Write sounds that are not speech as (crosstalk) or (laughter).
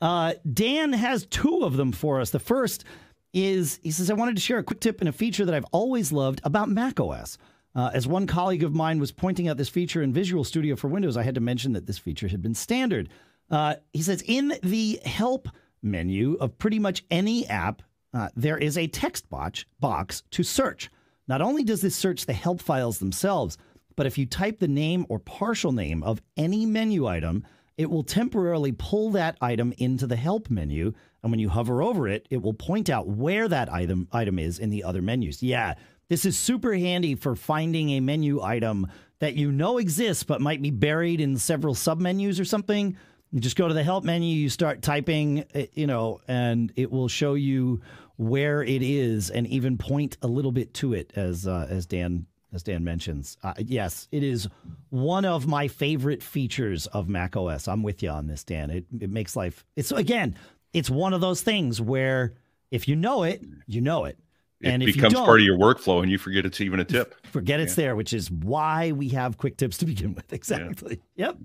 Uh, Dan has two of them for us. The first is he says, I wanted to share a quick tip and a feature that I've always loved about macOS. Uh, as one colleague of mine was pointing out this feature in Visual Studio for Windows, I had to mention that this feature had been standard. Uh, he says, in the help menu of pretty much any app, uh, there is a text box, box to search. Not only does this search the help files themselves, but if you type the name or partial name of any menu item, it will temporarily pull that item into the help menu. And when you hover over it, it will point out where that item item is in the other menus. Yeah, this is super handy for finding a menu item that you know exists but might be buried in several submenus or something. You just go to the help menu, you start typing, eh, you know, and it will show you where it is and even point a little bit to it, as uh, as Dan as Dan mentions. Uh, yes, it is one of my favorite features of Mac OS. I'm with you on this, Dan. It it makes life. It's again, it's one of those things where if you know it, you know it. It and if becomes part of your workflow and you forget it's even a tip. forget it's Yeah. there, which is why we have quick tips to begin with. (laughs) Exactly. Yep.